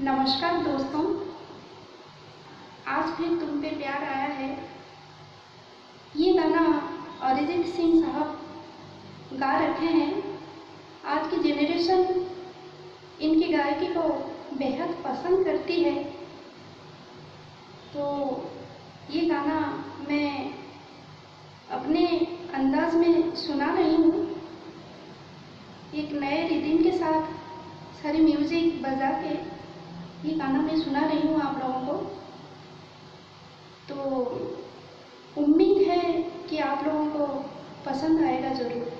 नमस्कार दोस्तों। आज फिर तुम पे प्यार आया है। ये गाना अरिजीत सिंह साहब गा रखे हैं। आज की जेनरेशन इनकी गायकी को बेहद पसंद करती है। तो ये गाना मैं अपने अंदाज में सुना रही हूँ। एक नए रिदिम के साथ सारी म्यूज़िक बजा के ये गाना मैं सुना रही हूँ आप लोगों को। तो उम्मीद है कि आप लोगों को पसंद आएगा ज़रूर।